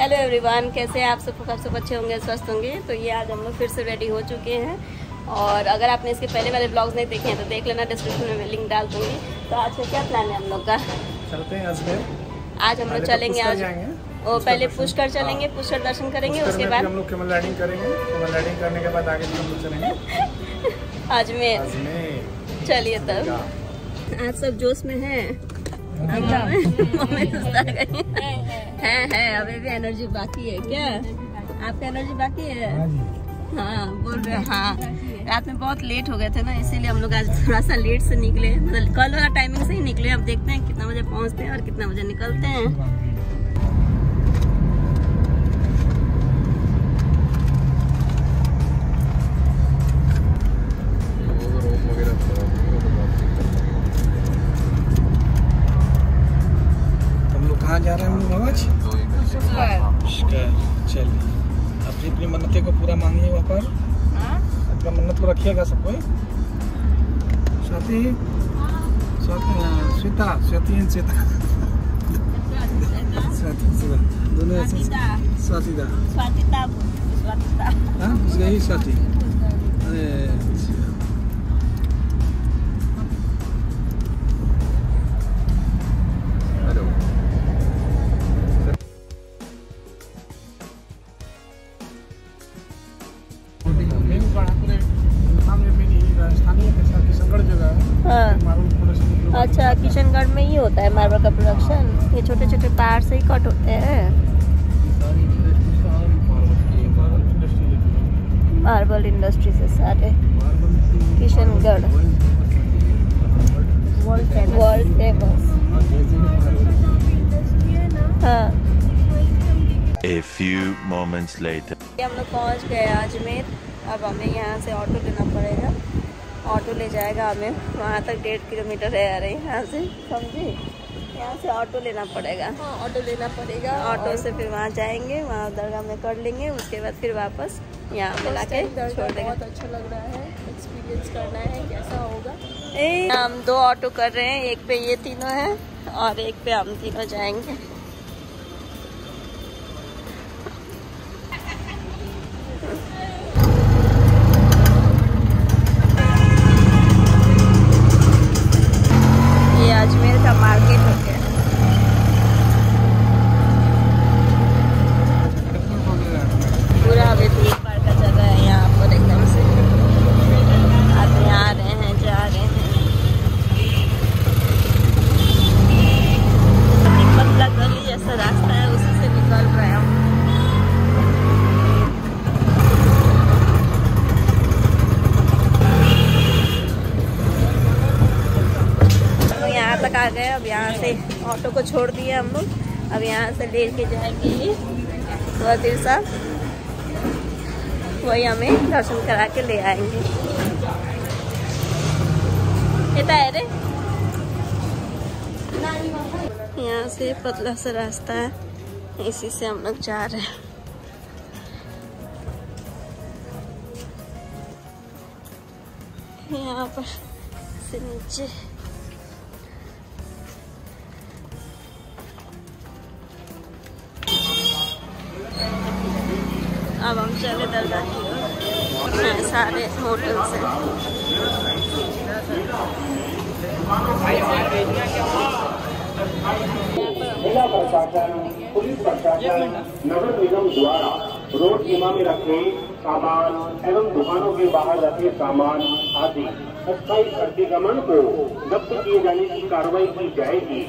Hello everyone कैसे हैं आप सब? आप सब अच्छे होंगे स्वस्थ होंगे। तो ये आज हम लोग फिर से रेडी हो चुके हैं। और अगर आपने इसके पहले वाले ब्लॉग्स नहीं देखे हैं तो देख लेना डिस्क्रिप्शन में मैं लिंक डाल दूँगी। तो आज का क्या प्लान है हम लोग का? चलते हैं अजमेर आज हम लोग तो चलेंगे पुष्कर आज। जाएँगे। वो पहले पुष्कर चलेंगे हाँ। पुष्कर दर्शन करेंगे उसके बाद हम लोग केमल राइडिंग करेंगे। केमल राइडिंग करने के बाद आगे हम लोग चलेंगे। अजमेर चलिए तब। आज सब जोश में है। गई है है अभी भी एनर्जी बाकी है क्या? आपका एनर्जी बाकी है? हाँ बोल रहे हाँ रात में बहुत लेट हो गए थे ना इसीलिए हम लोग आज थोड़ा सा लेट से निकले मतलब कल वाला टाइमिंग से ही निकले अब देखते हैं कितना बजे पहुँचते हैं और कितना बजे निकलते हैं। हम कहाँ जा रहे हैं हम लोग पुष्कर चलिए। अपनी अपनी मन्नतें को पूरा मांगिए वहाँ पर अपना मन्नत को रखिएगा सब कोई स्वाति? हाँ, श्वेता। स्वाति एंड श्वेता। दोनों ऐसे। स्वाति दा स्वातिता स्वातिता हाँ गई स्वाति। अरे है। हाँ अच्छा किशनगढ़ में ही होता है मार्बल का प्रोडक्शन ये छोटे छोटे पहाड़ से ही कट होते हैं। मार्बल इंडस्ट्री से सारे। किशनगढ़। वर्ल्ड फ़ेमस हाँ। A few moments later. हम लोग पहुँच गए अजमेर अब हमें यहाँ से ऑटो लेना पड़ेगा। ऑटो ले जाएगा हमें। वहाँ तक डेढ़ किलोमीटर है अरे यहाँ से समझी? यहाँ से ऑटो लेना पड़ेगा। ऑटो लेना पड़ेगा ऑटो से फिर वहाँ जाएँगे वहाँ दरगाह में कर लेंगे उसके बाद फिर वापस यहाँ पे ला के छोड़ देंगे। बहुत अच्छा लग रहा है एक्सपीरियंस करना है कैसा होगा? ए, हम दो ऑटो कर रहे हैं एक पे ये तीनों हैं और एक पे हम तीनों जाएँगे। ऑटो को छोड़ दिए हम लोग। अब यहाँ से लेके जाएँगे ये वज़ीर साहब। वही हमें दर्शन करा के ले आएँगे। ये है रे। यहाँ से पतला सा रास्ता है। इसी से हम लोग जा रहे हैं। यहाँ पर से नीचे। अब हम चले दरगाह की ओर। सारे होटल से जिला प्रशासन पुलिस प्रशासन नगर निगम द्वारा रोड सीमा में रखे सामान एवं दुकानों के बाहर रखे सामान आदि अस्थायी अतिक्रमण को जब्त किए जाने की कार्रवाई की जाएगी।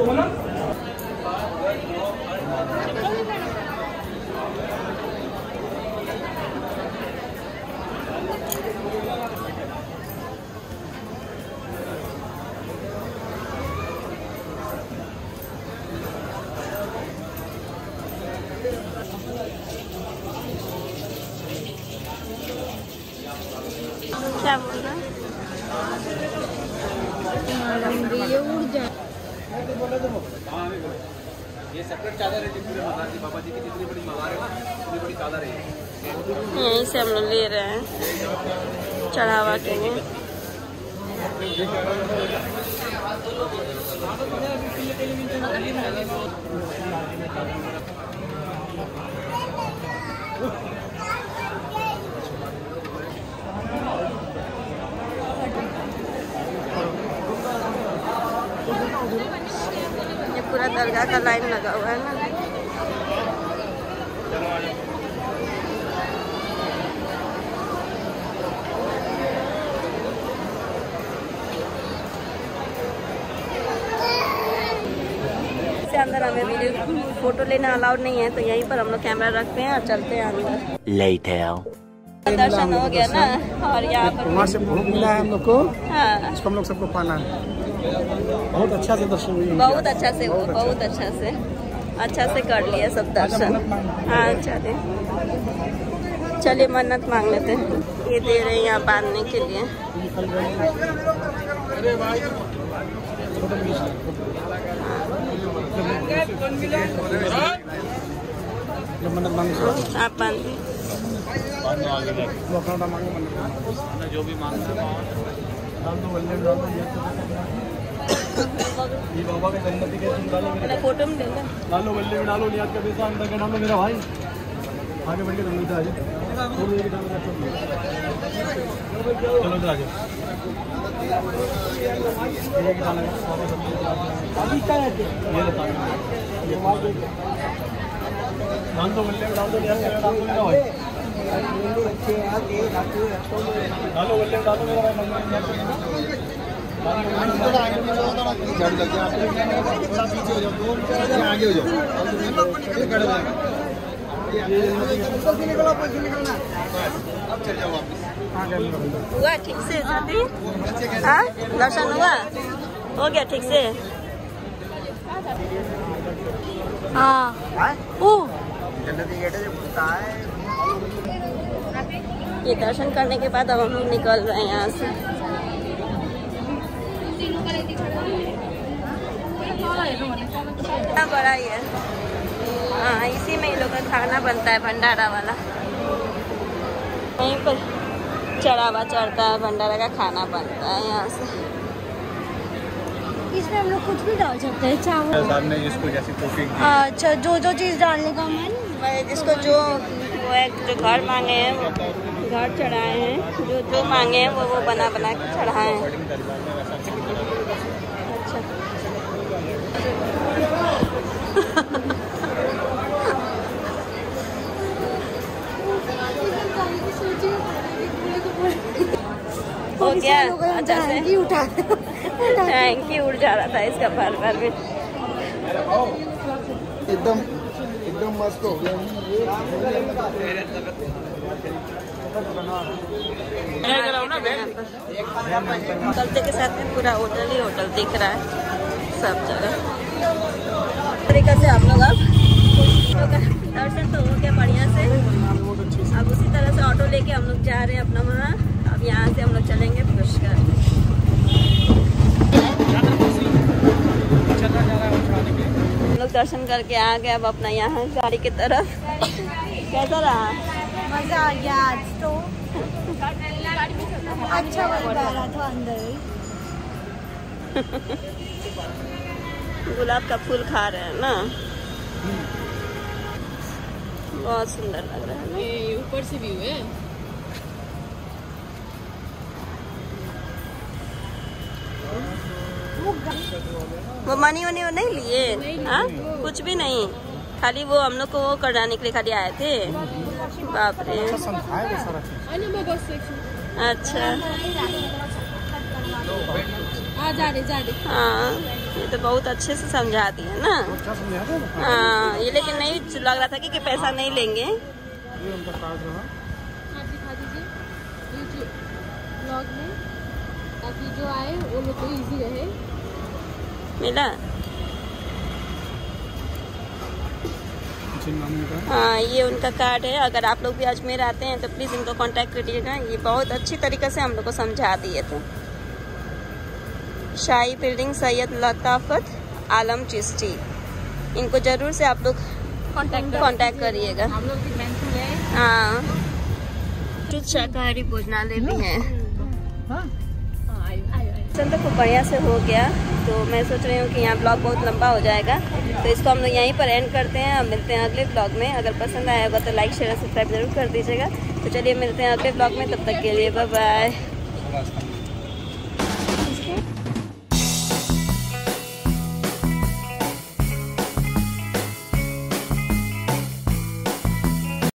क्या बोल रहा है ये सेपरेट चादर है जितनी बाबा जी की। जितनी बड़ी मंगा रहे हो यहीं से हम लोग ले रहे हैं। चढ़ावा के लिए। ये का लाइन लगा हुआ है ना? अंदर हमें वीडियो फ़ोटो लेना अलाउड नहीं है तो यहीं पर हम लोग कैमरा रखते हैं और चलते हैं अंदर। Later. दर्शन हो गया ना और यहाँ पर वहाँ से भोग मिला है हम लोग को। हाँ। हम लोग सबको पाना है। बहुत अच्छा से दर्शन हुई। बहुत अच्छा से हुआ बहुत अच्छा से। अच्छा से कर लिया सब दर्शन। हाँ चले चलिए मन्नत मांग लेते हैं। ये दे रहे हैं यहाँ बांधने के लिए। मन्नत मांगे आप बांधिए जो भी मांगना डाल दो वल्ले डाल ये बाबा के जन्नती के तुम डालो मेरे फ़ोटो में ले डालो वल्ले डालो नियाज का पैसा अंदर के डालो मेरा भाई। आगे बढ़ के जन्नत आ जाए डालो चलो इधर आ जाओ ये क्या अभी क्या है। ये बता ये डाल दो वल्ले डाल दो नियाज का डाल दो मेरा भाई। डालो डालो मेरा का हुआ ठीक से हाँ? दर्शन हुआ? हो गया ठीक से? हाँ। ओ। ये दर्शन करने के बाद अब हम लोग निकल रहे हैं यहाँ से। इतना बड़ा ही है। हाँ इसी में ये लोग का खाना बनता है भंडारा वाला। यहीं पर चढ़ावा चढ़ता है भंडारा का खाना बनता है यहाँ से। इसमें हम लोग कुछ भी डाल सकते हैं चावल। इसको जैसी कुकिंग अच्छा जो जो चीज़ डालने का मन। मैं जिसको जो वो है जो घर मांगे हैं वो घर चढ़ाए हैं। जो जो मांगे हैं वो वो बना बना के चढ़ाए हैं। अच्छा। हो गया। अच्छा से उठा। टैंकी उड़ जा रहा था इसका बार बार में एकदम एकदम मस्त हो गया। चलते के साथ में पूरा होटल ही होटल दिख रहा है, सब जगह। तरीका से हम लोग अब दर्शन तो हो गया बढ़िया से। अब उसी तरह से ऑटो लेके हम लोग जा रहे हैं अपना वहाँ। अब यहाँ से हम लोग चलेंगे पुष्कर हम लोग दर्शन करके आ गए अब अपना यहाँ गाड़ी की तरफ़। कैसा रहा? मज़ा आ गया आज तो। अच्छा बन रहा था अंदर गुलाब का फूल खा रहे हैं ना? बहुत सुंदर लग रहा है ना? ऊपर से व्यू है। वो मनी वनी वो नहीं लिए? हाँ? कुछ भी नहीं। खाली वो हम लोग को वो कराने के लिए खाली आए थे। बाप रे। अच्छा जा रहे हाँ ये तो बहुत अच्छे से समझा दिए ना? हाँ ये लेकिन नहीं लग रहा था कि, कि पैसा नहीं लेंगे। में ताकि जो आए वो लोग को इजी रहे। मिला? हाँ ये उनका कार्ड है। अगर आप लोग भी अजमेर आते हैं तो प्लीज़ इनको कांटेक्ट करिएगा। ये बहुत अच्छी तरीके से हम लोग को समझा दिए थे। शाही बिल्डिंग सैयद लताफत आलम चिश्ती। इनको ज़रूर से आप लोग कांटेक्ट कांटेक्ट करिएगा। हम लोग भी मैंसूर है। हाँ। शाकाहारी भोजनालय भी है। तो खूब बढ़िया से हो गया। तो मैं सोच रही हूँ कि यहाँ ब्लॉग बहुत लंबा हो जाएगा। तो इसको हम लोग यहीं पर एंड करते हैं और मिलते हैं अगले ब्लॉग में। अगर पसंद आया होगा तो लाइक शेयर सब्सक्राइब ज़रूर कर दीजिएगा। तो चलिए मिलते हैं अगले ब्लॉग में। तब तक के लिए बाय बाय